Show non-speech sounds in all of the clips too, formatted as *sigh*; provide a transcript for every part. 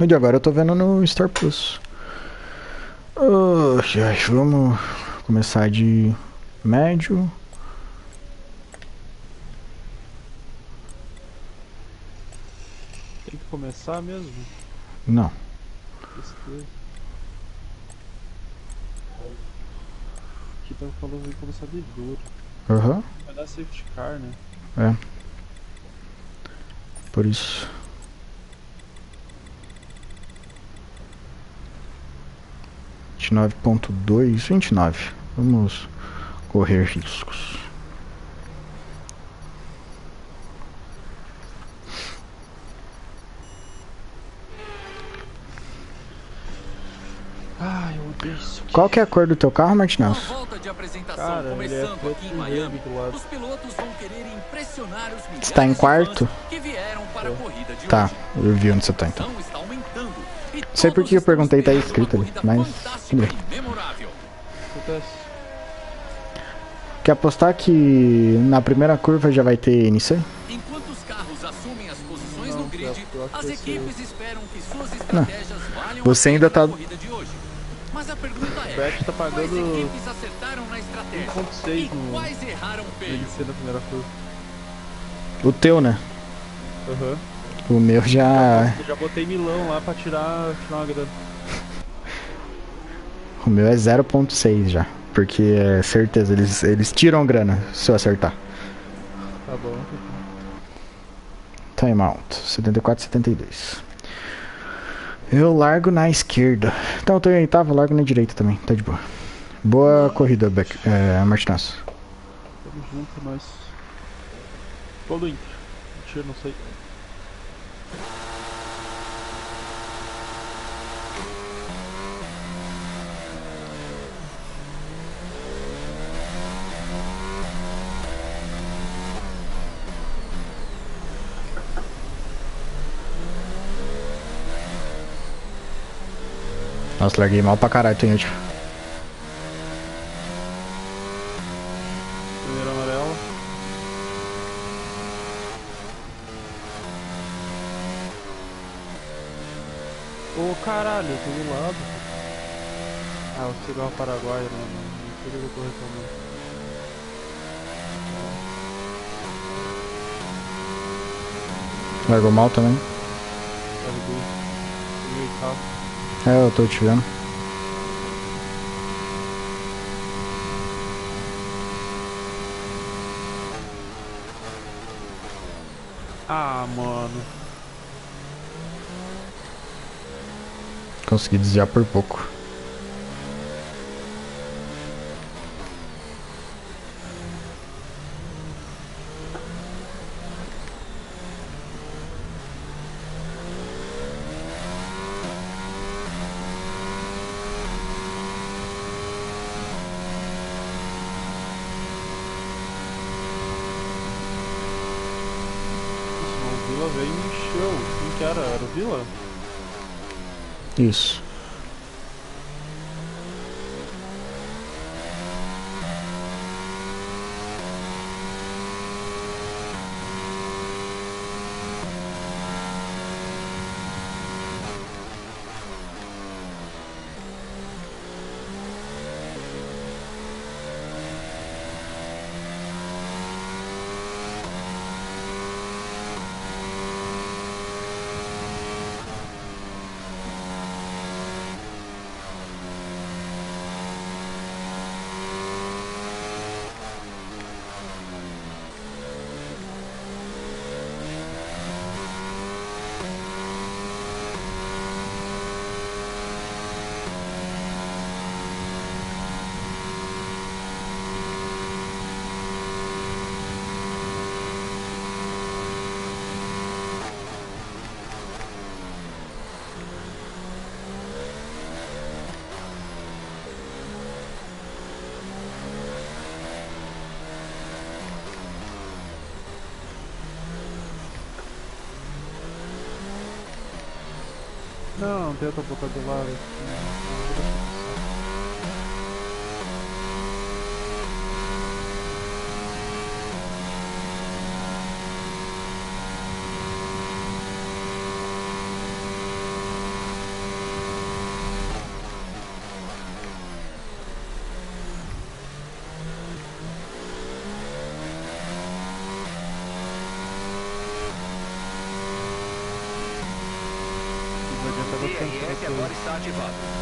O de agora eu tô vendo no Star Plus. Oh, vamos começar de médio. Tem que começar mesmo? Não. Aqui tá falando em começar de duro. Aham. Vai dar safety car, né? É. Por isso. Vinte e nove ponto dois, vinte e nove. Vamos correr riscos. Ai. Qual que é a cor do teu carro, de apresentação Cara, é começando preto aqui em Miami. Os pilotos vão querer impressionar os milhares Está em quarto? que vieram para a corrida de Tá, hoje. eu vi onde você tá então. está aumentando Sei por que eu perguntei, tá escrito ali, mas. Quer apostar que na primeira curva já vai ter NC? Enquanto os carros assumem as posições Não, no grid, as equipes esperam que suas estratégias valham Você ainda tá- na corrida de hoje. Mas a pergunta é, Bet tá pagando equipes acertaram na estratégia 1.6 e no quais erraram feio? Na primeira curva. O teu, né? Aham. O meu já. Eu já botei milão lá pra tirar, tirar uma grana. O meu é 0.6 já. Porque é certeza, eles, eles tiram grana se eu acertar. Tá bom. Timeout, 74, 72. Eu largo na esquerda. Então eu tô oitavo, largo na direita também, tá de boa. Boa corrida, Beck, é. Tamo junto, mas. Gol do Inter. Mentira, não sei. Nossa, larguei mal pra caralho, Tonhute. Primeiro amarelo. Ô caralho, eu tô do lado. Ah, o cigarro paraguaio, né? Não não sei o que eu tô reclamando. Largou mal também. Larguei. Peguei oitavo. É, eu tô te vendo. Ah, mano. Consegui desviar por pouco. Nossa, mas o Vila veio e me encheu. Quem que era? Era o Vila? Isso. Não, tenta botar do lado. bastante CRS coisa. agora está ativado.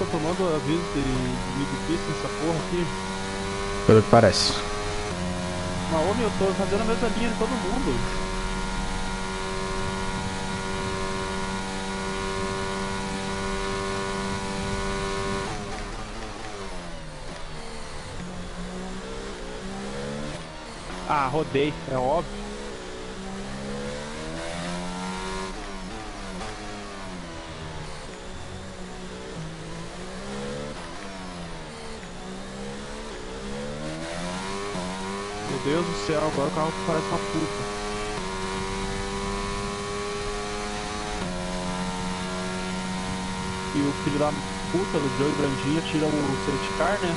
Tô tomando aviso de, mid pista nessa porra aqui. Pelo que parece. Mas homem, eu tô fazendo a mesma linha de todo mundo. Ah, rodei, é óbvio. Deus do céu, agora o carro parece uma puta. E o filho da puta do Joey Brandinha tira o safety car, né?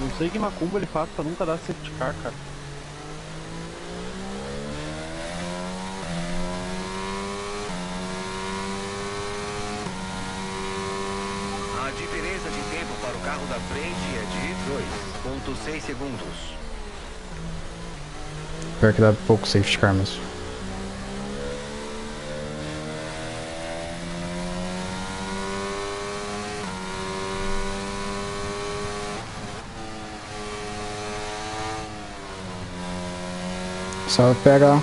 Não sei que macumba ele faz pra nunca dar safety car, cara. A diferença de tempo para o carro da frente é de 2.6 segundos. Pior que dá pouco safety car mesmo. Só pega.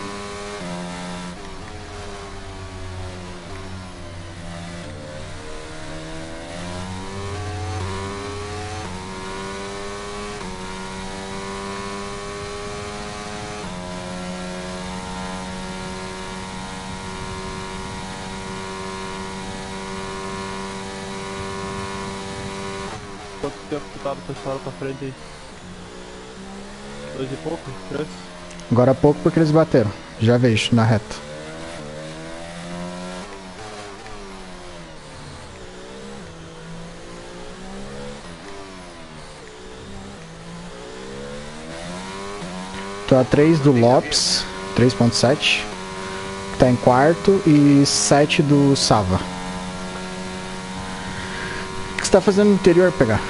Quanto tempo tá com essa hora pra frente aí? Dois e pouco? Três? Agora há pouco porque eles bateram. Já vejo, na reta. Tô a 3 do Lopes, 3.7. Que tá em quarto. E 7 do Sava. O que você tá fazendo no interior, pegar?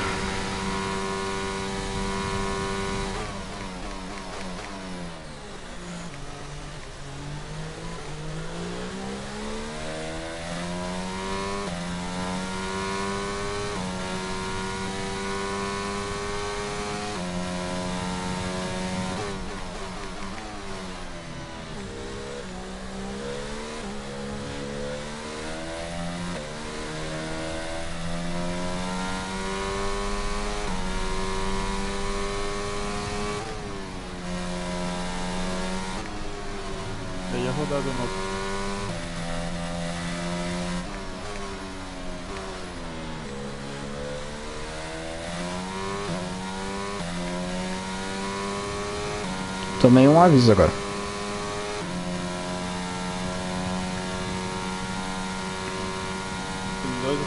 Rodada nova. Tomei um aviso agora. Tem dois de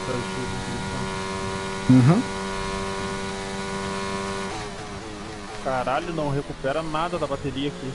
Uhum. Caralho, não recupera nada da bateria aqui.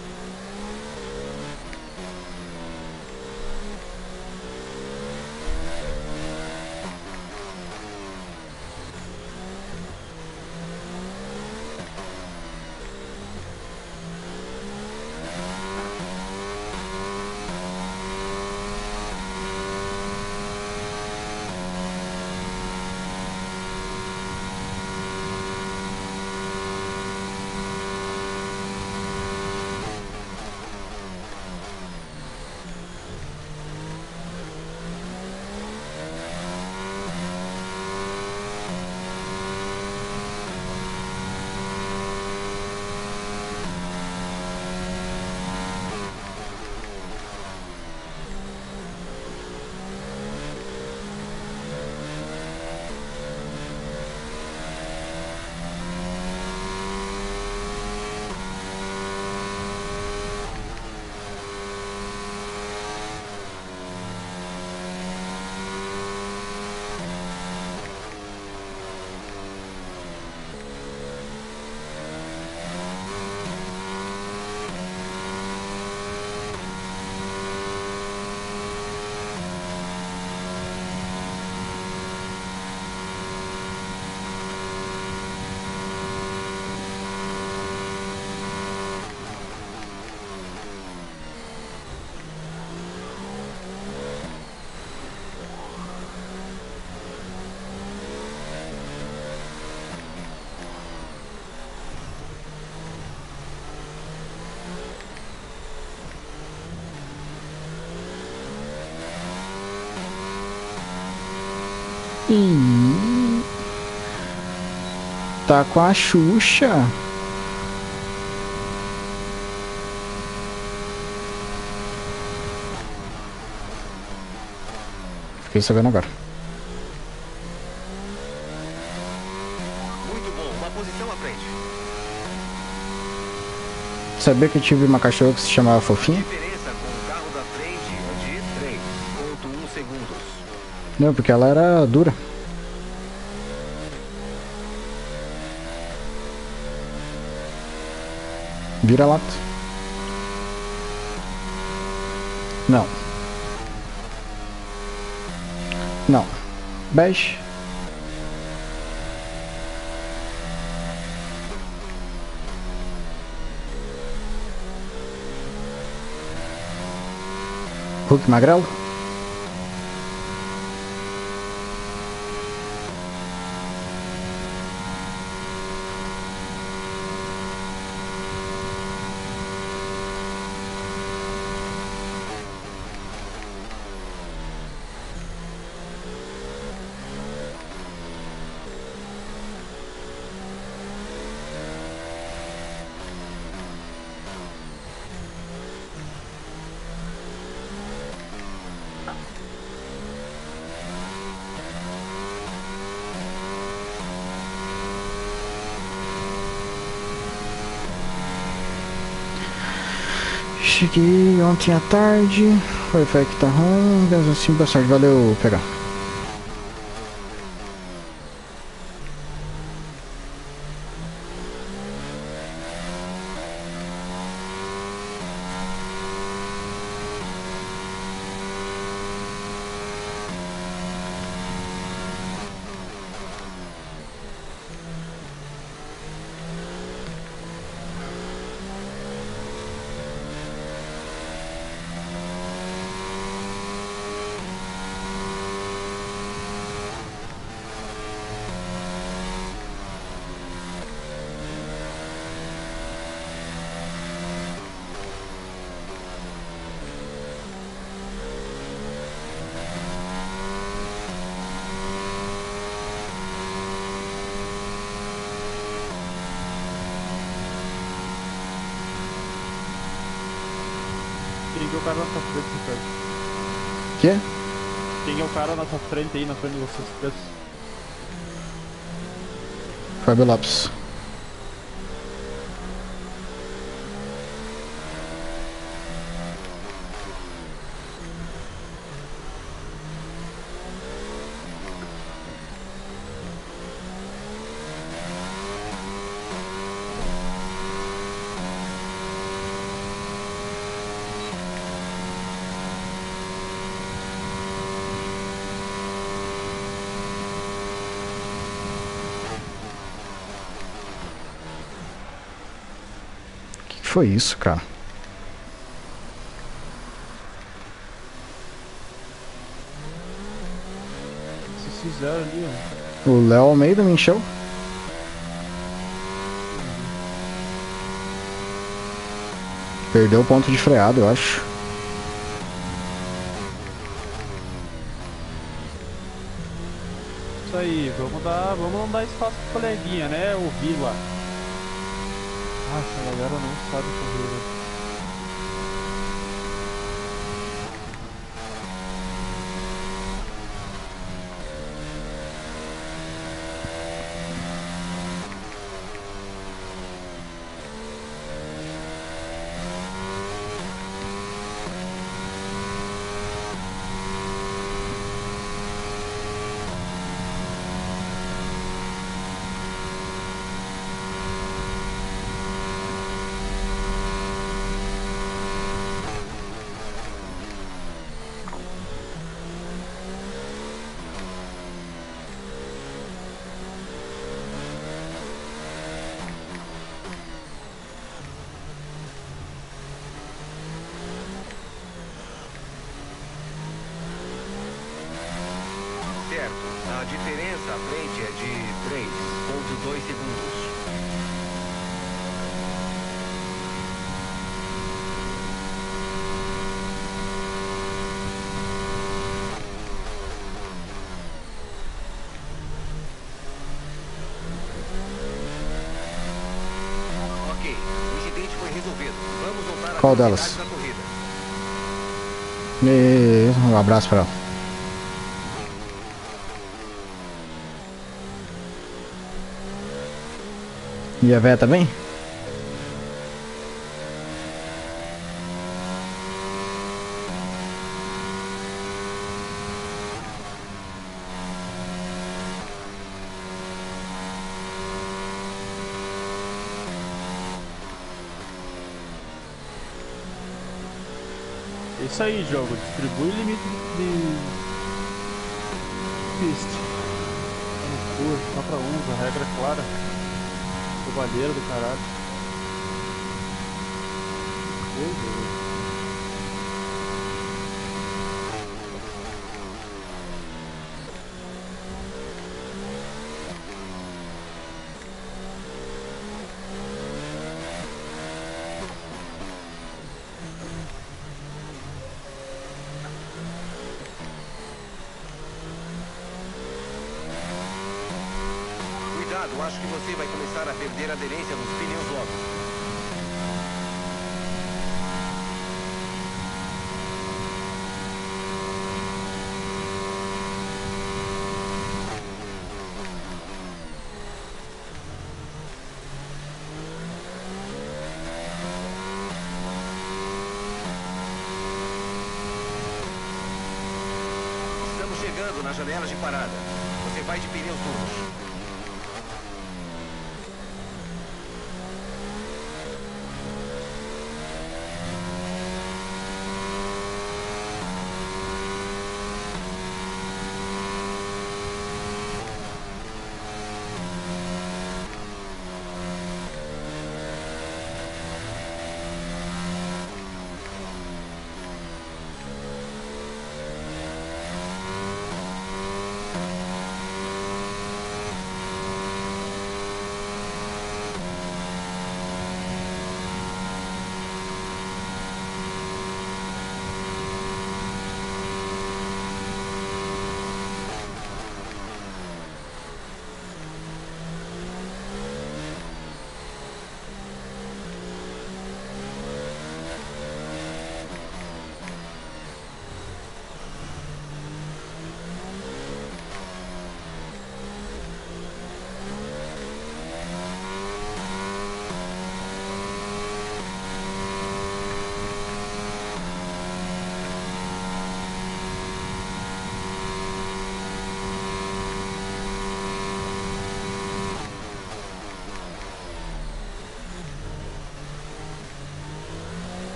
Ih. Tá com a Xuxa. Fiquei sabendo agora. Muito bom, uma posição à frente. Sabia que eu tive uma cachorra que se chamava Fofinha? Diferença com o carro da frente de 3.1 segundos. Não, porque ela era dura. Vira lata. Não. Não. Bege. Hulk magrelo? Ontem à tarde. O Wi-Fi que tá ruim. Mesmo assim, boa sorte. Valeu, pegar. Cara na sua frente, Ricardo? Quê? Quem é o cara na sua frente aí, na frente de vocês? Fábio Lopes. Foi isso, cara? Vocês fizeram ali, ó? O Léo Almeida me encheu. Perdeu o ponto de freado, eu acho. Isso aí, vamos dar. Vamos dar espaço pro coleguinha, né, o Vila? Ah, essa galera não sabe correr, né? Certo. A diferença à frente é de 3.2 segundos. Qual delas? E... Um abraço pra ela. E a véia também? É isso aí, jogo. Distribui limite de. Piste. No curso, só pra uns, a regra é clara. Cavaleiro do caralho. Coisa, velho. Cuidado, acho que você vai começar a perder a aderência nos pneus logo. Estamos chegando na janela de parada. Você vai de pneus duros.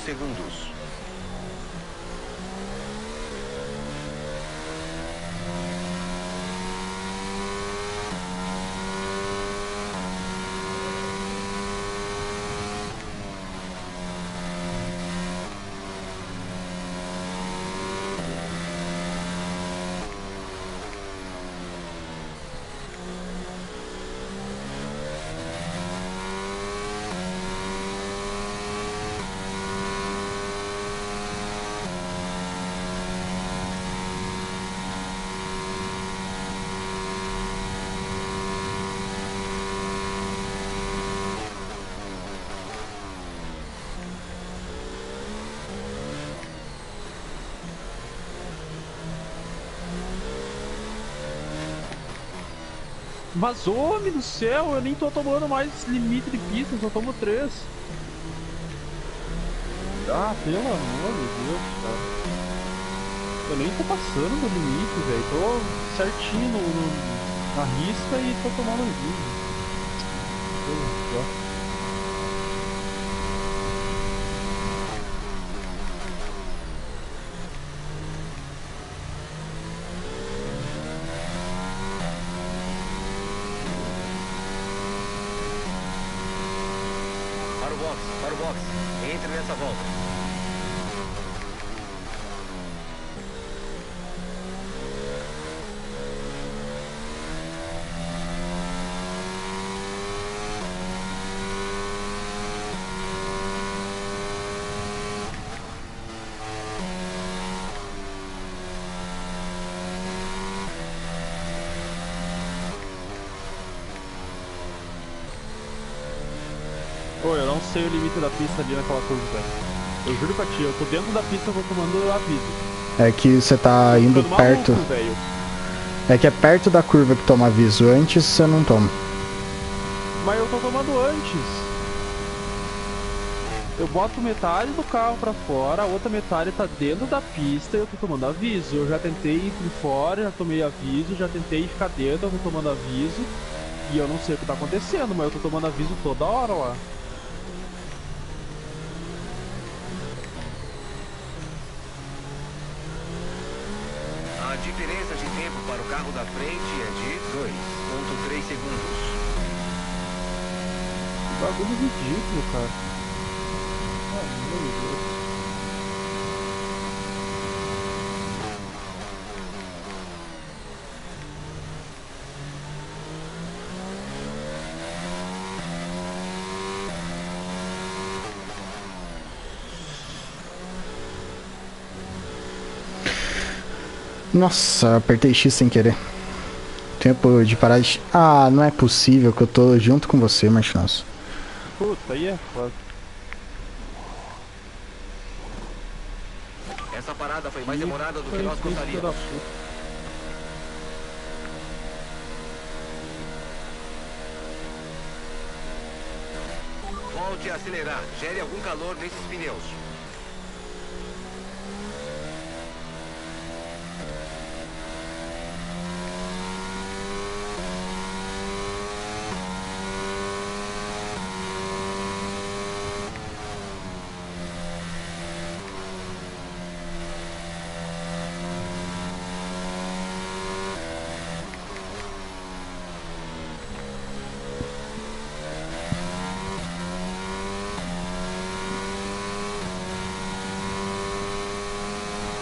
Segundos. Mas homem do céu, eu nem tô tomando mais limite de pista, só tomo 3. Ah, pelo amor de Deus, cara. Eu nem tô passando do limite, velho. Tô certinho no, no- na risca e tô tomando vídeo. Deus do céu. Para o box, para o box. Entre nessa volta. Pô, eu não sei o limite da pista ali naquela curva, velho. Eu juro pra ti, eu tô dentro da pista, eu vou tomando aviso. É que você tá indo Ficando perto. maluco. É que é perto da curva que toma aviso. Antes você não toma. Mas eu tô tomando antes. Eu boto metade do carro pra fora, a outra metade tá dentro da pista e eu tô tomando aviso. Eu já tentei ir por fora, já tomei aviso, já tentei ficar dentro, eu tô tomando aviso. E eu não sei o que tá acontecendo, mas eu tô tomando aviso toda hora lá. A diferença de tempo para o carro da frente é de 2.3 segundos. Que bagulho ridículo, cara. Ah, meu Deus. Nossa, apertei X sem querer. Tempo de parar de. Ah, não é possível que eu tô junto com você, Martins. Puta, aí é foda. Essa parada foi mais demorada do que nós gostaríamos. Volte a acelerar. Gere algum calor nesses pneus.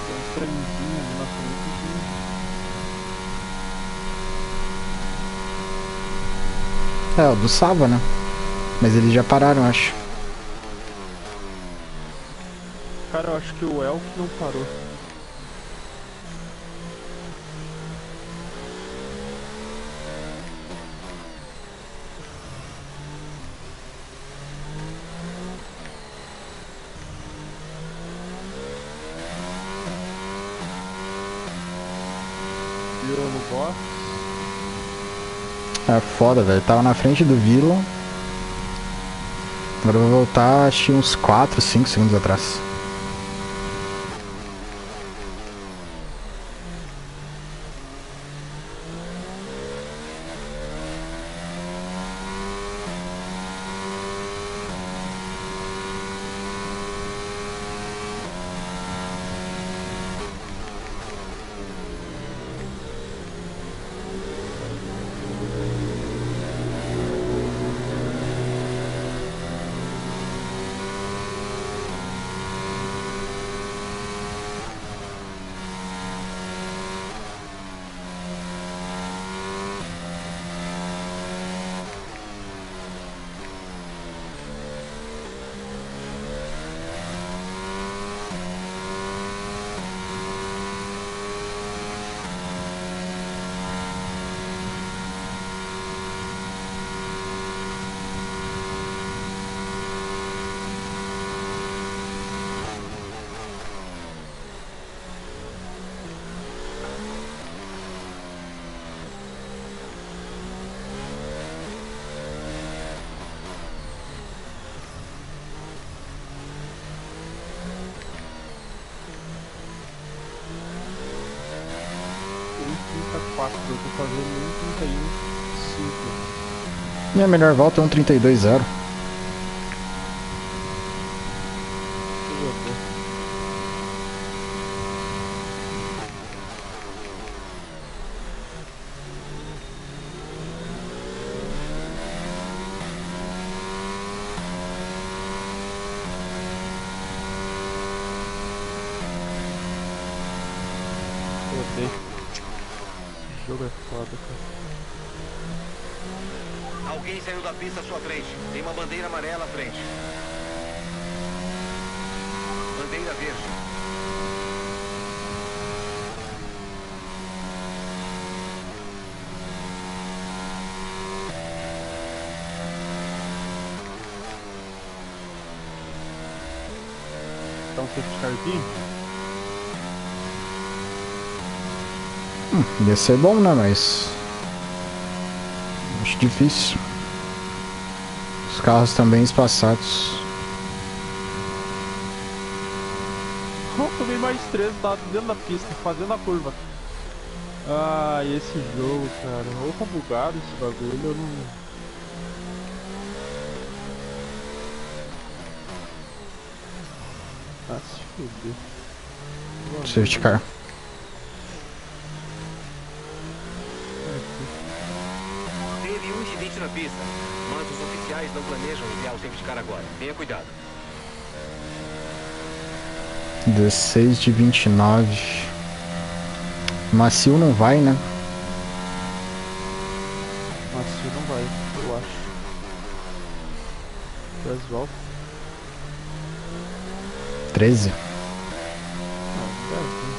Tem uns trenzinhos ali na frente do Sava, né? Mas eles já pararam, acho. Cara, eu acho que o Elf não parou. Virou no box. É foda, velho. Tava na frente do Vila. Agora eu vou voltar, acho uns 4, 5 segundos atrás. eu tô fazendo 1,31,5. Minha melhor volta é 1,32,0. Safety car aqui? Ia ser bom, né? Mas. Acho difícil. Os carros também espaçados. Tomei mais três, tá dentro da pista, fazendo a curva. Ah, esse jogo, cara. Ou bugado esse bagulho, eu não. Ah, se fuder. Safety car. Teve um incidente na pista, mas os oficiais não planejam enviar o safety car agora. Tenha cuidado. 16 de 29. Macio não vai, né? Macio não vai, eu acho. Das voltas? 13. Não, deve, né?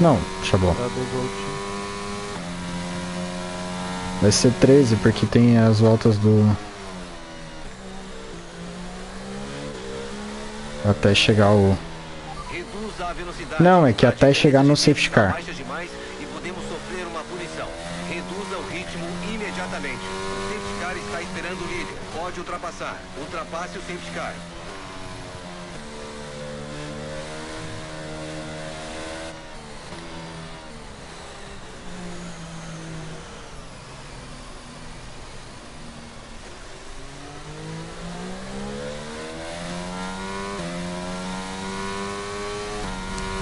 Não. Dá duas voltinhas. Vai ser 13 porque tem as voltas do. Até chegar o. Reduza a velocidade. Não, é que até chegar no safety car. baixa demais e podemos sofrer uma punição. Reduza o ritmo imediatamente. O safety car está esperando o líder. Pode ultrapassar. Ultrapasse o safety car.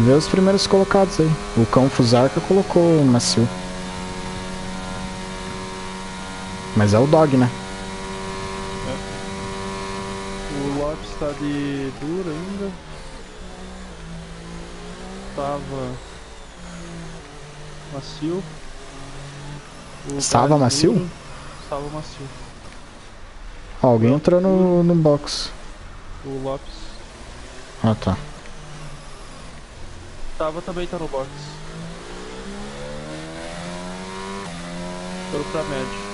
Vê os primeiros colocados aí. O Cão Fusarca colocou o Macio. Mas é o Dog, né? O Lopes tá de dura ainda. Tava macio. O Estava macio? duro, Estava macio. Ó, alguém entrou no, no box. O Lopes Ah, tá. Tava também tá no box. Foram pra médio.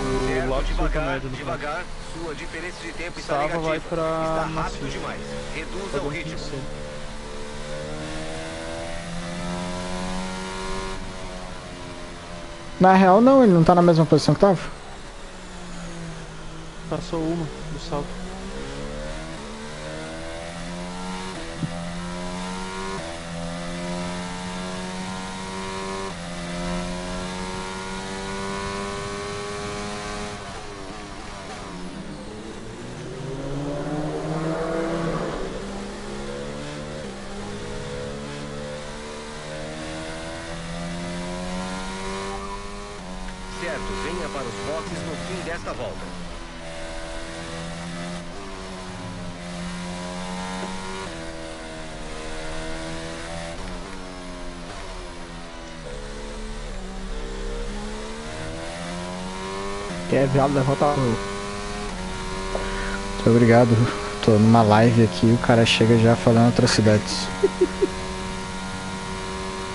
O Lopes foi pra devagar, médio devagar. Sua diferença de tempo está Sava negativa. vai pra Está rápido demais. Tá Reduza o ritmo. 15. Na real, não, ele não tá na mesma posição que tava. Passou uma do salto. Certo, venha para os boxes no fim desta volta. Quer viado, levanta a mão. Muito obrigado. Tô numa live aqui o cara chega já falando atrocidades.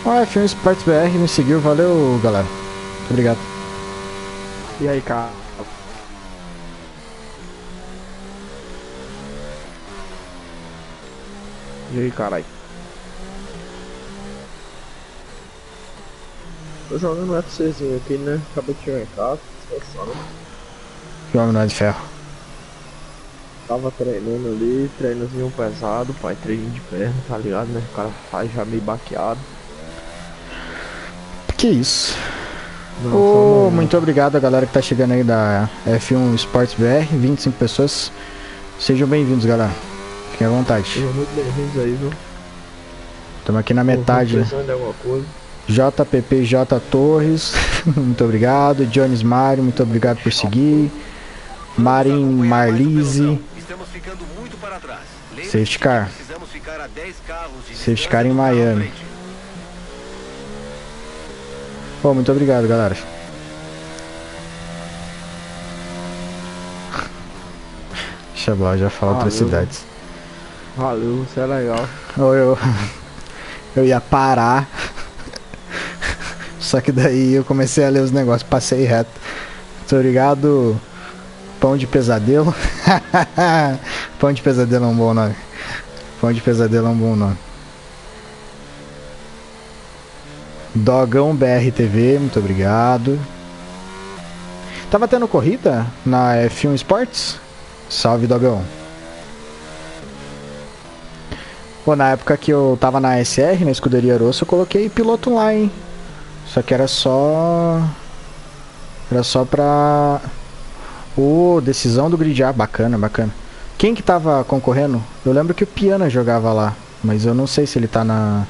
Ó, *laughs* F1 Sports BR me seguiu, valeu galera. Muito obrigado. E aí, cara? E aí, caralho? Tô jogando um FCzinho aqui, né? Acabei de chegar em casa. Que homem não é de ferro. Tava treinando ali, treinozinho pesado, pai, treininho de perna, tá ligado, né? O cara faz já meio baqueado. Que isso. Não, só não, muito obrigado a galera que tá chegando aí da F1 Sports BR, 25 pessoas. Sejam bem-vindos, galera. Fiquem à vontade. Sejam muito bem-vindos aí, viu? Estamos aqui na metade, né? De alguma coisa. JPPJ Torres, *laughs* muito obrigado. Jones Mário, muito obrigado por seguir. Marin Marlise, pelotão. Estamos ficando muito para trás. Lembre-se Safety car. Precisamos ficar a 10 carros de Safety car em Miami. Pô, muito obrigado, galera. *laughs* Deixa eu já falar Valeu. atrocidades. Valeu, isso é legal. Ou eu, *laughs* eu ia parar. Só que daí eu comecei a ler os negócios, passei reto. Muito obrigado, pão de pesadelo. *laughs* Pão de pesadelo é um bom nome. Pão de pesadelo é um bom nome. Dogão BRTV, muito obrigado. Tava tendo corrida na F1 Sports? Salve, Dogão. Pô, na época que eu tava na SR, na Escuderia Rosso, eu coloquei piloto hein? Só que era só. Era só pra. Ô, oh, decisão do grid A, bacana, bacana. Quem que tava concorrendo? Eu lembro que o Piana jogava lá, mas eu não sei se ele tá na.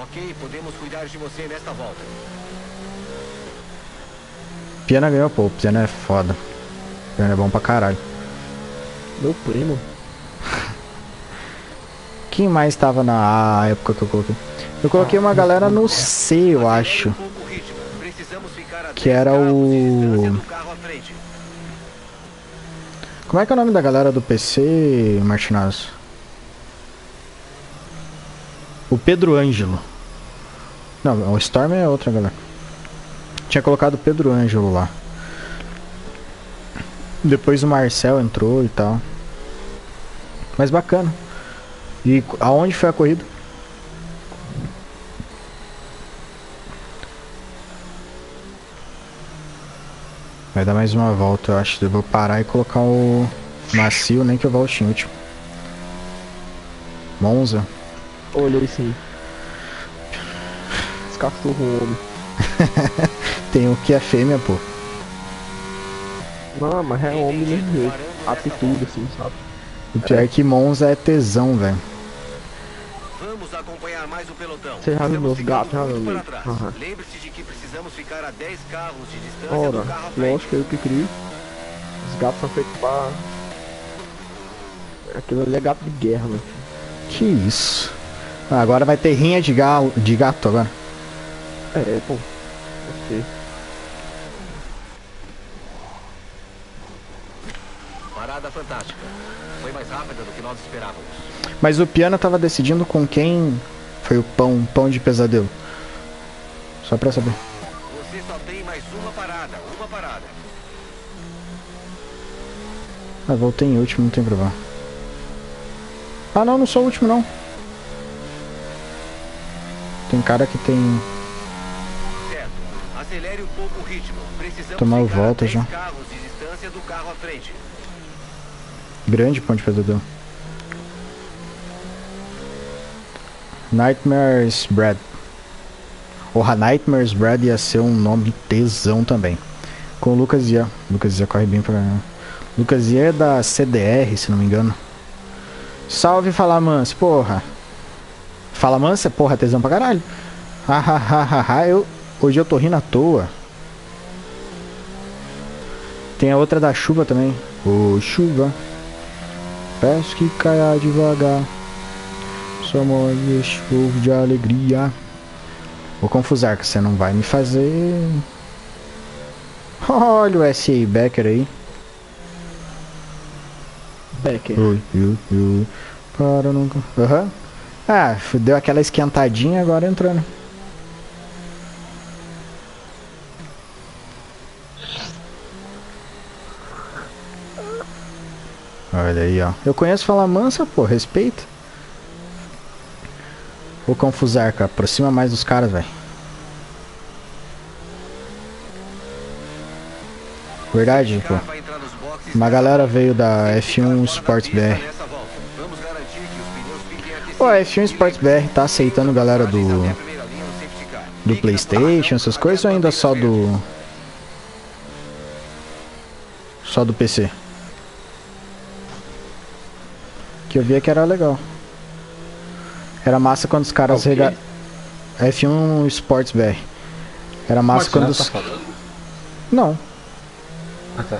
Ok, podemos cuidar de você nesta volta. Piana ganhou, pô, o Piana é foda. O Piana é bom pra caralho. Meu primo. Quem mais tava na A época que eu coloquei? Eu coloquei uma galera no C, eu acho. Que era o. Como é que é o nome da galera do PC, Martinaz? O Pedro Ângelo. Não, o Storm é outra galera. Tinha colocado o Pedro Ângelo lá. Depois o Marcel entrou e tal. Mas bacana. E aonde foi a corrida? Vai dar mais uma volta, eu acho. Eu vou parar e colocar o macio, nem que eu volte em último. Monza. Olha isso aí. Os cachorro homem. *laughs* Tem o que é fêmea, pô. Não, mas é homem mesmo. Atitude, assim, sabe? O pior é que Monza é tesão, velho. Vamos acompanhar mais o pelotão. Você já viu meus gatos, já. Aham. Lembre-se de que precisamos ficar a 10 carros de distância Ora, lógico, eu que crio. Os gatos são feitos pra. Aquilo ali é gato de guerra, né? Que isso. Ah, agora vai ter rinha de, galo, de gato agora. É, pô. Ok. Parada fantástica. Foi mais rápida do que nós esperávamos. Mas o piano tava decidindo com quem foi o pão, pão de pesadelo. Só pra saber. Você só tem mais uma parada, uma parada. Ah, voltei em último, não tem problema. Ah não, não sou o último não. Tem cara que tem. Certo. Acelere um pouco o ritmo. Precisamos Tomar volta 10 já. Grande pão de pesadelo. Nightmares Bread. Porra, Nightmares Bread ia ser um nome tesão também. Com o Lucas Ia. Lucas Ia corre bem pra. Lucas Ia é da CDR, se não me engano. Salve Fala porra. Fala Mansa, porra, tesão pra caralho. Hahaha, eu. Hoje eu tô rindo à toa. Tem a outra da chuva também. Ô chuva. Peço que caia devagar. Só molhe chuva de alegria. Vou confusar que você não vai me fazer. Olha o S.A. Becker aí. Becker. Oi, eu, eu. Para nunca. Aham. Ah, deu aquela esquentadinha, agora entrou, né? Olha aí, ó. Eu conheço Fala Mansa, pô, respeita. Vou confusar, cara. Aproxima mais dos caras, velho. Verdade, pô. Uma galera veio da F1 Sports BR. Pô, a F1 Sports BR tá aceitando galera do, do PlayStation, essas coisas, ou ainda só do. Só do PC? Que eu via que era legal. Era massa quando os caras rega... F1 Sports BR. Era massa quando os. tá? Não. Ah, tá.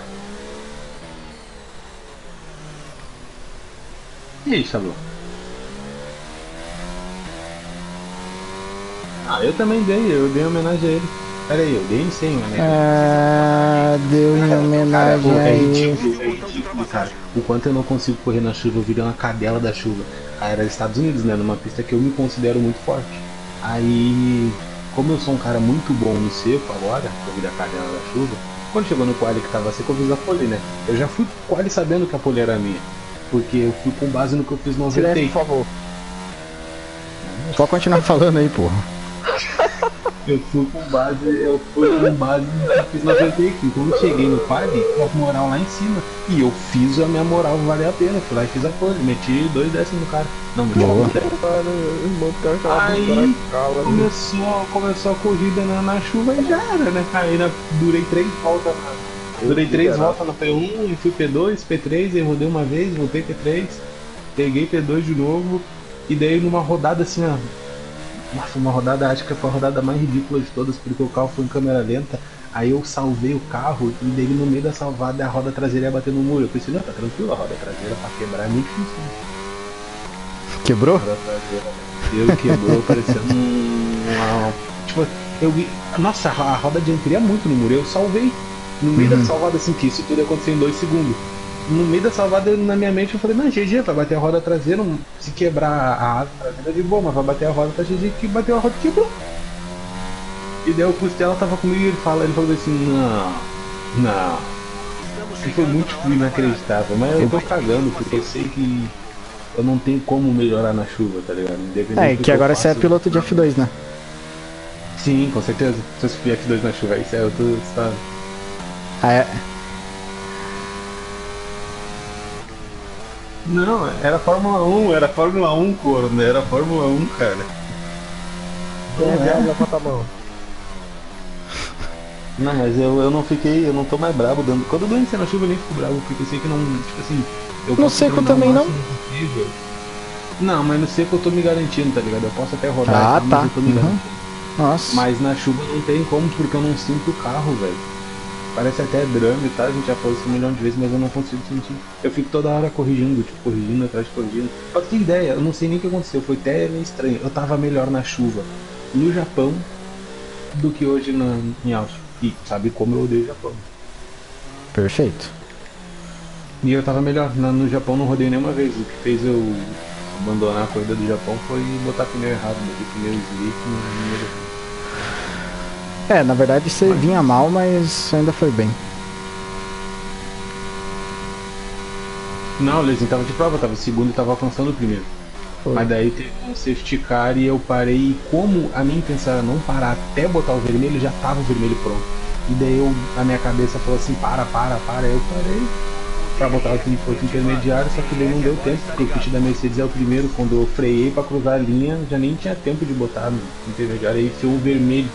E aí, Xalu? Ah, eu também dei, eu dei homenagem a ele. Pera aí, eu dei sem homenagem. Ah, deu em homenagem a é ele. ridículo, é ridículo, cara. O quanto eu não consigo correr na chuva, eu virei uma cadela da chuva. Era Estados Unidos, né? Numa pista que eu me considero muito forte. Aí, como eu sou um cara muito bom no seco agora, eu virei a cadela da chuva, quando chegou no quali que tava seco, eu fiz a pole, né? Eu já fui quali sabendo que a pole era minha. Porque eu fui com base no que eu fiz no Silêncio, por favor. Só continuar falando aí, porra. Eu fui com base, eu fui com base no eu fiz no overtake. Então eu cheguei no quali com a moral lá em cima. E eu fiz a minha moral valer a pena. Fui lá e fiz a pole. Meti dois décimos no cara. Não, meti Boa. Aí, né? Começou, começou a corrida na, na chuva e já era, né? Aí na, durei três voltas na, Durei três voltas na P1 e fui P2, P3, aí rodei uma vez, voltei P3, peguei P2 de novo, e daí numa rodada assim, ó. Nossa, uma rodada, acho que foi a rodada mais ridícula de todas, porque o carro foi em câmera lenta, aí eu salvei o carro e daí no meio da salvada a roda traseira ia bater no muro. Eu pensei, não, tá tranquilo, a roda traseira pra quebrar é muito difícil. Quebrou? roda traseira. Eu quebrou, parecendo um. Tipo, eu vi. Nossa, a roda dianteira ia muito no muro. Eu salvei. No meio Uhum. da salvada, assim, que isso tudo ia acontecer em dois segundos. No meio da salvada, na minha mente, eu falei: Não, GG, vai bater a roda traseira. Se quebrar a asa traseira, de boa, mas vai bater a roda pra GG, que bateu a roda e quebrou. E daí o Costela tava comigo e ele, fala, ele falou assim: Não, não. E foi muito inacreditável, mas eu tô cagando, porque eu sei que eu não tenho como melhorar na chuva, tá ligado? Independente É, que eu agora você é piloto de F2, né? Sim, com certeza. Se eu subir F2 na chuva, isso é outro estado. Ah, é. Não, era Fórmula 1, era Fórmula 1, corno, era Fórmula 1, cara. Quem é viado, levanta a mão. *laughs* Não, mas eu, eu não fiquei, eu não tô mais brabo dando. Quando eu dou em na chuva eu nem fico bravo, porque eu sei que não, tipo assim, eu No posso seco também não? possível. Não, mas no seco eu tô me garantindo, tá ligado? Eu posso até rodar, Ah, e tal, tá. mas eu tô me Uhum. garantindo. Nossa. Mas na chuva não tem como, porque eu não sinto o carro, velho. Parece até drama e tal, a gente já falou isso um milhão de vezes, mas eu não consigo sentir. Eu fico toda hora corrigindo, tipo, corrigindo atrás de corrigindo. Pra ter ideia, eu não sei nem o que aconteceu, foi até meio estranho. Eu tava melhor na chuva no Japão do que hoje na, em Áustria. E sabe como eu odeio o Japão. Perfeito. E eu tava melhor. Na- no Japão não rodei nenhuma vez. O que fez eu abandonar a corrida do Japão foi botar pneu errado, botei pneu slick no do É, na verdade você vinha mal, mas ainda foi bem. Não, Lezinho tava de prova, tava segundo e tava alcançando o primeiro. Foi. Mas daí teve um safety car e eu parei. E como a minha intenção era não parar até botar o vermelho, já tava o vermelho pronto. E daí eu, a minha cabeça falou assim: para, para, para. Eu parei pra botar o outro intermediário, só que daí não deu tempo, porque o kit da Mercedes é o primeiro. Quando eu freiei pra cruzar a linha, já nem tinha tempo de botar no intermediário. Aí enfiou o vermelho.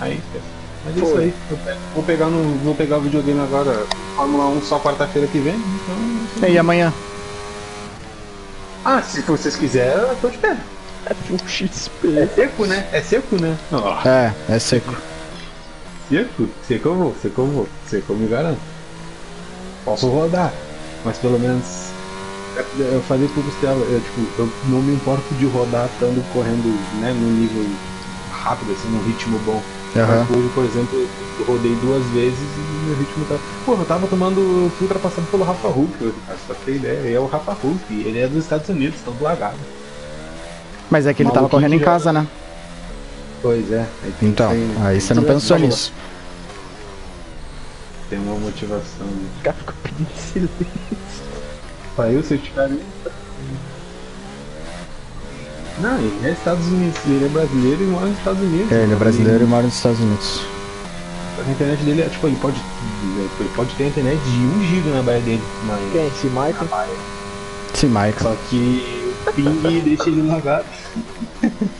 Aí, esquece. Mas é isso aí. Pego- vou pegar no. Vou pegar o videogame agora. Fórmula 1 só quarta-feira que vem, então. E amanhã? Ah, se vocês quiserem, eu tô de pé. É um XP. É seco, né? É seco, né? É, é seco. seco? Seco eu vou, seco eu vou. Seco eu me garanto. Posso rodar, mas pelo menos. Eu falei pro Gustavo, eu, tipo, eu não me importo de rodar estando correndo né, num nível rápido, assim, num ritmo bom. Mas hoje, por exemplo, eu rodei duas vezes e meu ritmo tá. Pô, eu tava tomando. Eu fui ultrapassado pelo Rafa Hulk hoje, cara. Só ter ideia. Ele é o Rafa Hulk, ele é dos Estados Unidos, todo lagado. Mas é que ele tava correndo em casa, né? Pois é. Aí Então, tem, aí você não pensou nisso. Tem uma motivação. O cara ficou pedindo silêncio. Pra eu certificar ele. Não, ele é Estados Unidos, ele é brasileiro e mora nos Estados Unidos. É, ele é brasileiro e mora nos Estados Unidos. A internet dele é, tipo, ele pode. Ele pode ter a internet de 1 GB na baia dele, mas. Quem? Esse Michael? Sim, Michael. Só que o ping deixa ele lagado. *laughs*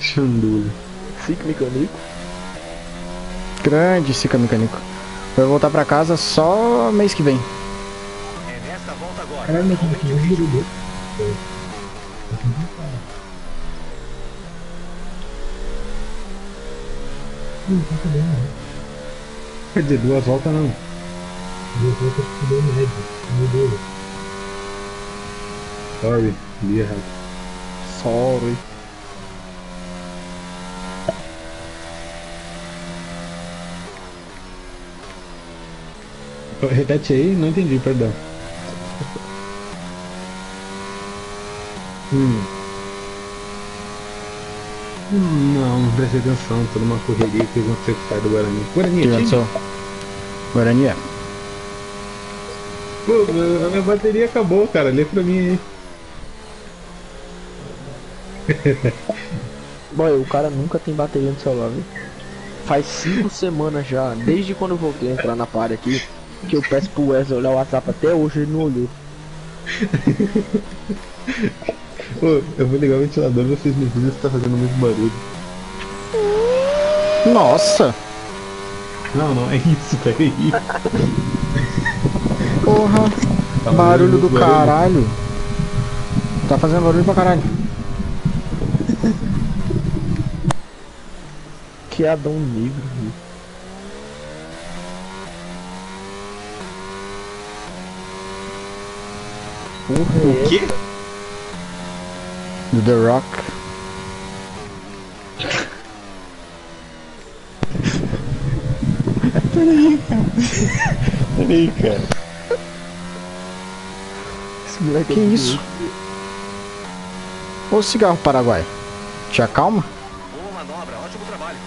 Xandula. Cico Mecânico? Grande Sica Mecânico. Vai voltar pra casa só mês que vem. É nesta volta agora. Como que eu viro dele? Hum, tá bem, né? Quer dizer, duas voltas não. Duas voltas que deu médio. Meu Deus. Sorry, errado. Sorry. Repete aí, não entendi, perdão. Hum. Não, não prestei atenção, tô numa correria que aconteceu com o pai do Guarani. Guarani, é time? Guarani é. Pô, a minha bateria acabou, cara. Lê pra mim aí. *laughs* Boy, o cara nunca tem bateria no celular, viu? Faz cinco semanas já, desde quando eu voltei a entrar na party aqui, que eu peço pro Wesley olhar o WhatsApp até hoje ele não olhou. *laughs* Pô, eu vou ligar o ventilador e vocês me dizem se tá fazendo muito barulho. Nossa! Não, não, é isso, peraí. Porra! Tá Barulho do muito caralho. Tá fazendo barulho pra caralho. Que Adão Negro, viu? Porra, O quê? Do The Rock. *laughs* Peraí, cara. esse moleque Que é isso? Ô cigarro paraguai. Te acalma? Boa manobra, ótimo trabalho.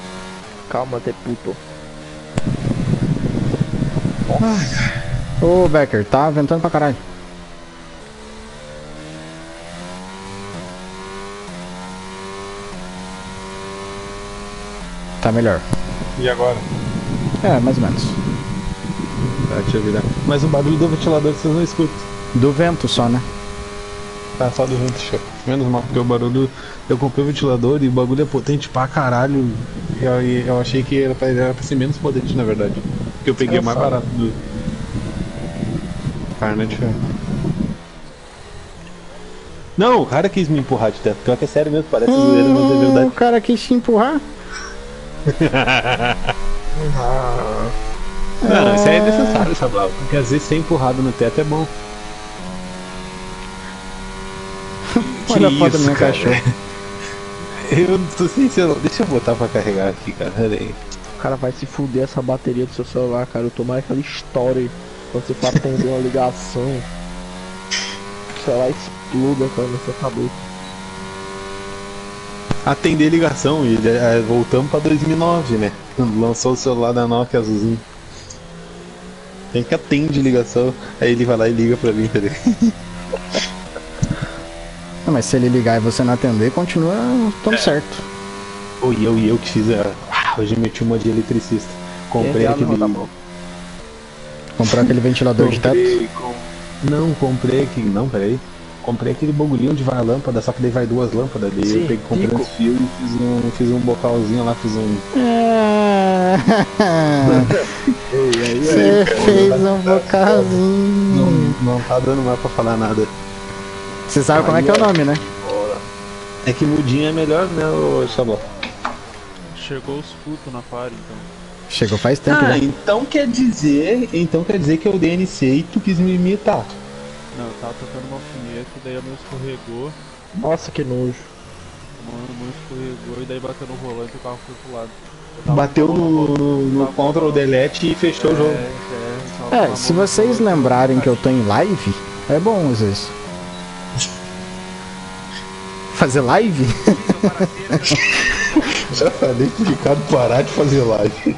Calma, até puto. Ô Becker, tá ventando pra caralho. Tá melhor. E agora? É, mais ou menos. Tá, deixa eu virar. Mas o barulho do ventilador vocês não escutam. Do vento só, né? Tá só do vento, chefe. Menos mal, porque o barulho. Eu comprei o ventilador e o bagulho é potente pra caralho. E eu, eu achei que era pra, era pra ser menos potente, na verdade. Porque eu peguei o mais barato do. Carne é diferente. Não, o cara quis me empurrar de teto. Pior que é sério mesmo, parece zoeira, mas é verdade. o cara quis te empurrar? Não, isso aí é necessário, Sablau. Porque às vezes ser empurrado no teto é bom. *laughs* Olha a foto do meu cachorro. Eu não tô sem celular. Deixa eu botar pra carregar aqui, cara. Pera aí. O cara vai se fuder essa bateria do seu celular, cara. Eu tomar aquela história quando você for atender uma ligação. O celular exploda, cara, na sua cabeça. Atender ligação e é, voltamos pra 2009, né? *laughs* Lançou o celular da Nokia azulzinho. Tem que atende ligação. Aí ele vai lá e liga pra mim, tá? *laughs* Não, mas se ele ligar e você não atender, continua tudo certo. Pô, e eu e eu que fiz a. Ah, Hoje meti uma de eletricista. Comprei Entra aquele. mão. Comprou aquele ventilador de teto. Comprei, com- Não, comprei aqui. Não, peraí. Comprei aquele bagulhinho onde vai a lâmpada, só que daí vai duas lâmpadas. Daí Sim, eu peguei, comprei pico. uns fios e fiz um, fiz um bocalzinho lá, fiz um. *laughs* Você fez um vocalzinho. Não, não tá dando mais pra falar nada. Você sabe como é que é o nome, né? É que mudinho é melhor, né, ô Xabó? Chegou os putos na party, então. Chegou faz tempo Ah, já. então quer dizer. Então quer dizer que eu DNC e tu quis me imitar. Não, eu tava tocando uma punheta, daí a mão escorregou, Nossa, que nojo. a mão, a mão escorregou e daí bateu no volante e o carro foi pro lado. Bateu no, no, no Ctrl Delete e fechou o É, jogo. é, É, se vocês lembrarem que eu tô em live, é bom às vezes. Fazer live? *laughs* Já falei pro Ricardo parar de fazer live.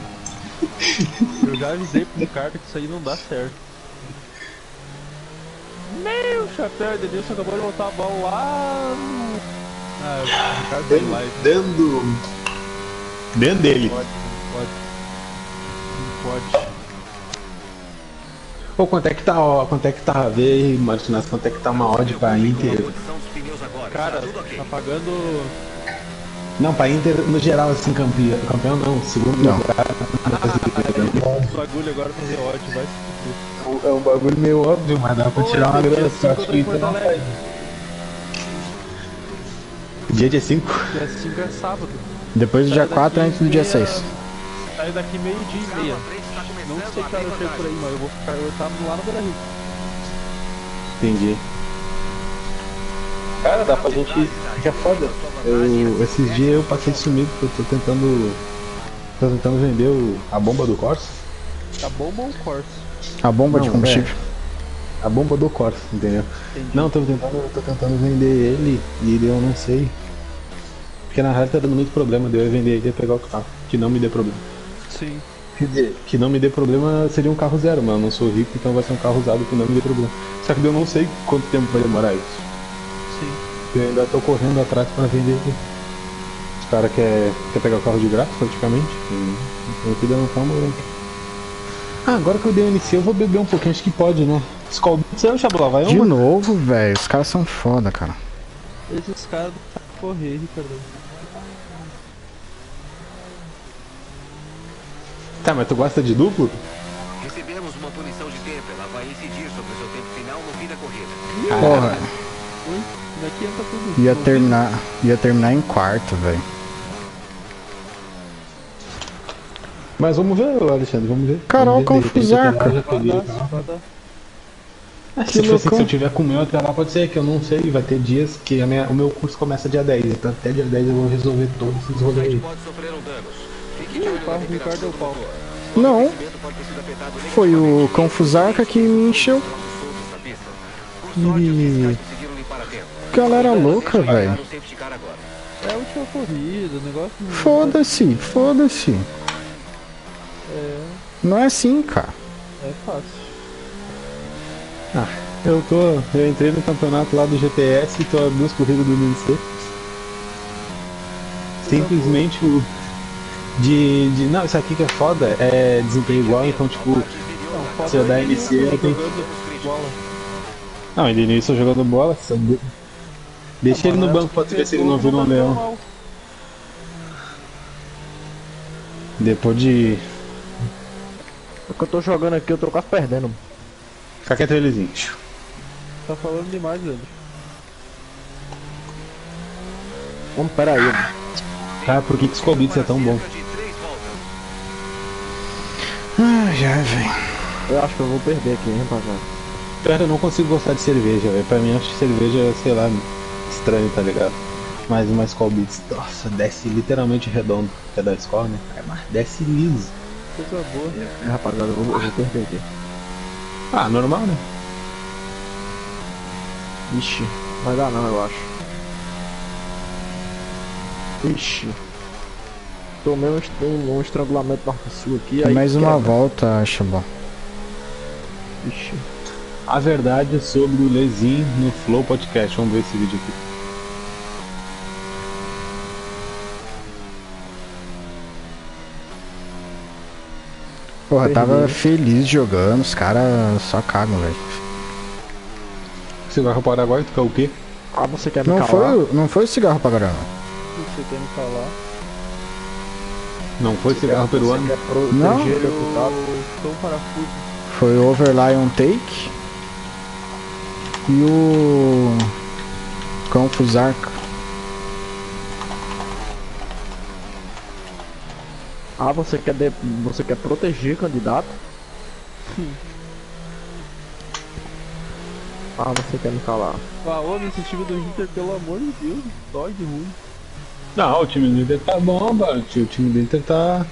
Eu já avisei pro cara que isso aí não dá certo. Meu chapéu, Denilson acabou de botar a bola lá. Ah, o Ricardo tem live. Dentro do. Dentro dele. Pode, pode. Não pode. Pô, quanto é que tá, ó, quanto é que tá, vê aí, Martinez, quanto é que tá uma odd pra Inter? Cara, tá pagando. Não, pra Inter no geral, assim, campeão. Campeão não, segundo Não. lugar. Os bagulho agora pra fazer ódio, vai se É um bagulho meio óbvio, mas dá pra Pô, tirar uma grana. só acho que Porto não faz. Dia dia 5? Dia 5 é sábado. Depois do dia Sai 4 daqui antes do dia meia- 6. Sai daqui meio dia e meia. A Não sei a que hora ter eu chego por aí, mas eu vou ficar. Eu tava lá no Beira Rio. Entendi. Cara, dá pra gente. Que é foda. Eu, esses dias eu passei sumido porque eu tô tentando. Tô tentando vender o, a bomba do Corsa. Tá bom ou corso? A bomba de Não, combustível. A bomba do Corsa, entendeu? Não, tô tentando, eu tô tentando vender ele e eu não sei. Porque na real tá dando muito problema, deu eu ia vender ele e ia pegar outro carro. Que não me dê problema. Sim. Quer dizer, que não me dê problema seria um carro zero, mas eu não sou rico, então vai ser um carro usado que não me dê problema. Só que eu não sei quanto tempo vai demorar isso. Sim. Eu ainda tô correndo atrás pra vender ele. Os caras querem quer pegar o carro de graça praticamente. E eu tô dando calma. né? Ah, agora que eu dei o NC eu vou beber um pouquinho, acho que pode, né? Skull Beats é o Xabla, vai De uma? novo, velho. Os caras são foda, cara. Esses caras do correr, Ricardo. Tá, mas tu gosta de duplo? Recebemos uma punição de tempo. Ela vai incidir sobre o seu tempo final no fim da corrida. Porra, Oi? Daqui entra tudo. ia terminar, ia terminar em quarto, velho. Mas vamos ver, Alexandre, vamos ver. Carol dar. Ah, se, tipo assim, se eu tiver com o meu até lá, pode ser que eu não sei, vai ter dias que a minha- o meu curso começa dia 10, então até dia 10 eu vou resolver todos esses rolês aí. Não, foi o Confusarca que me encheu. Tempo. Galera louca, velho. É a última corrida, o negócio não. Foda-se, foda-se. É, Não é assim, cara. é fácil. Eu tô. Eu entrei no campeonato lá do GTS e tô a duas corridas do NC. Simplesmente o. De, de. Não, isso aqui que é foda é desempenho igual, então tipo. Não, Se eu dar NC, eu tenho-. Não, ele início jogando bola. só de- Deixa ele no banco pra tu ver se ele não vira um leão. Depois de. O que eu tô jogando aqui, eu tô quase perdendo. Fica quieto elezinho. Tá falando demais, velho. Vamos, pera aí. mano. Tá, por que que Skull Beats é tão bom? Ai, já, velho. Eu acho que eu vou perder aqui, hein, rapaziada. Cara, eu não consigo gostar de cerveja, velho. Pra mim, acho que cerveja, sei lá, estranho, tá ligado? Mas uma Skull Beats, nossa, desce literalmente redondo. Que é da escola, né? É, mas desce liso. Coisa boa. É, rapaziada, eu vou, eu vou perder aqui. Ah, normal, né? Ixi, vai dar não, eu acho. Ixi. Tomei um, est- um, estrangulamento norte sul aqui, aí Mais uma quebra. volta, Xabó. Ixi. A verdade sobre o Lezin no Flow Podcast. Vamos ver esse vídeo aqui. Porra, tava feliz jogando, os caras só cagam, velho. Você vai para o Paraguai, tu quer o quê? Ah, você quer me Não calar? foi, o- não foi o cigarro pra caramba. O que você quer me falar? Não foi cigarro peruano? Não. o deputado? Eu estou parafuso. Foi o Overlion Take e o Confusarca. Ah, você quer, de... você quer proteger candidato? Ah, você quer me calar? Ah, homem, esse time do Inter, pelo amor de Deus, dói de ruim. Não, o time do Inter tá bom, mano. O time do Inter tá.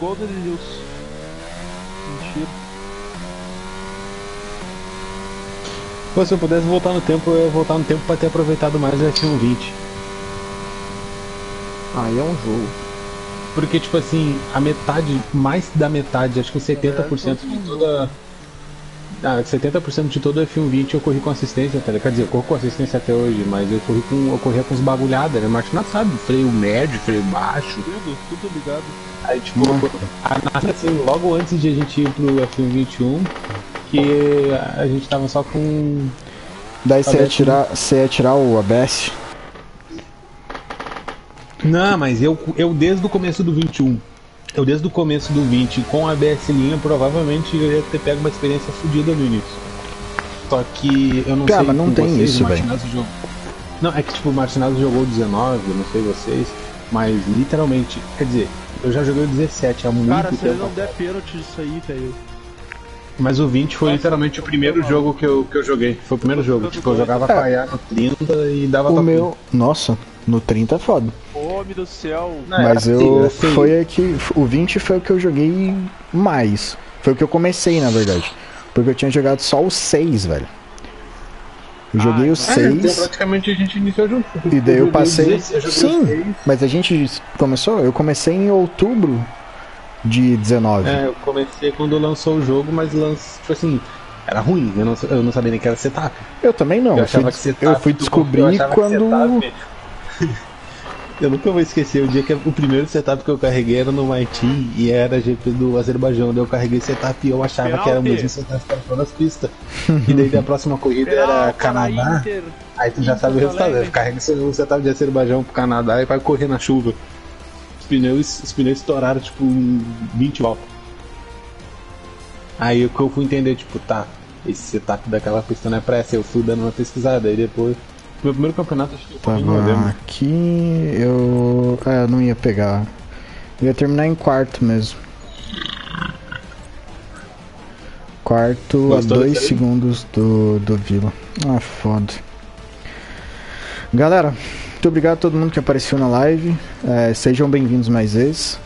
Gol do Edenilson. Mentira. Pô, se eu pudesse voltar no tempo, eu ia voltar no tempo pra ter aproveitado mais o F1 20. Aí é um jogo. Porque, tipo assim, a metade, mais da metade, acho que 70% de toda. Ah, 70% de todo o F1 20 eu corri com assistência, tá ligado? Quer dizer, eu corro com assistência até hoje, mas eu corri com. Eu corria com os bagulhadas, né? Martinato sabe, freio médio, freio baixo. Tudo, tudo ligado. Aí, tipo, a, assim, logo antes de a gente ir pro F1 21, que a gente tava só com. Daí você ia tirar, você ia tirar o ABS. Não, mas eu, eu desde o começo do 21, eu desde o começo do 20 com a ABS linha, provavelmente eu ia ter pego uma experiência fodida no início. Só que eu não Cara, sei mas não tem vocês, isso, o Martinazzo jogou. Não, é que tipo, o Martinazzo jogou 19, eu não sei vocês, mas literalmente, quer dizer, eu já joguei o 17 há muito Cara, se ele tempo. não der pênalti disso aí, velho. Mas o 20 foi literalmente o primeiro jogo que eu, que eu joguei. Foi o primeiro jogo. Tipo, eu jogava paiar no 30 e dava O top. meu. Nossa, no 30 é foda. Homem do céu. Não, era Mas eu. era feio. Foi aqui. O 20 foi o que eu joguei mais. Foi o que eu comecei, na verdade. Porque eu tinha jogado só o 6, velho. Eu joguei o então- Ah, então 6. praticamente a gente iniciou junto. E daí eu passei. 16, eu joguei o Sim, 6. mas a gente começou. Eu comecei em outubro de 19. É, eu comecei quando lançou o jogo, mas lançou, tipo assim, era ruim, eu não, eu não sabia nem que era setup. Eu também não. eu fui, achava que setup, eu fui descobrir quando. setup- Eu nunca vou esquecer o dia que o primeiro setup que eu carreguei era no MIT e era GP do Azerbaijão. Daí eu carreguei setup e eu achava que era o Penalti. mesmo setup para todas as pistas. e daí da próxima corrida era Penal para Canadá. Inter. Aí tu já sabe o resultado. Aí carrega o setup de Azerbaijão pro Canadá e vai correr na chuva. Os pneus, os pneus estouraram tipo em 20 voltas. Aí o que eu fui entender, tipo, tá, esse setup daquela pista não é pra essa, eu fui dando uma pesquisada, aí depois. Meu primeiro campeonato acho que Tava aqui. Eu. É, eu não ia pegar. Eu ia terminar em quarto mesmo. Quarto Gostou a dois segundos do, do Vila. Ah, foda. Galera, muito obrigado a todo mundo que apareceu na live. É, sejam bem-vindos mais vezes.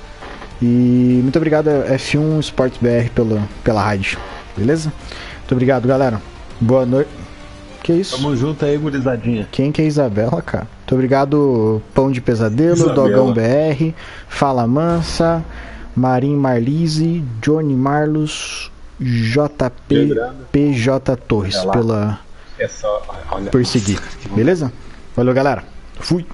E muito obrigado a F1 Sport BR pela, pela rádio. Beleza? Muito obrigado, galera. Boa noite. Que isso? Tamo junto aí, gurizadinha. Quem que é Isabela, cara? Muito obrigado, Pão de Pesadelo, Isabela. Dogão BR, Fala Mansa, Marim Marlise, Johnny Marlos, JP. PJ Torres, lá. pela, É só. Olha. por seguir. Beleza? Valeu, galera. Fui.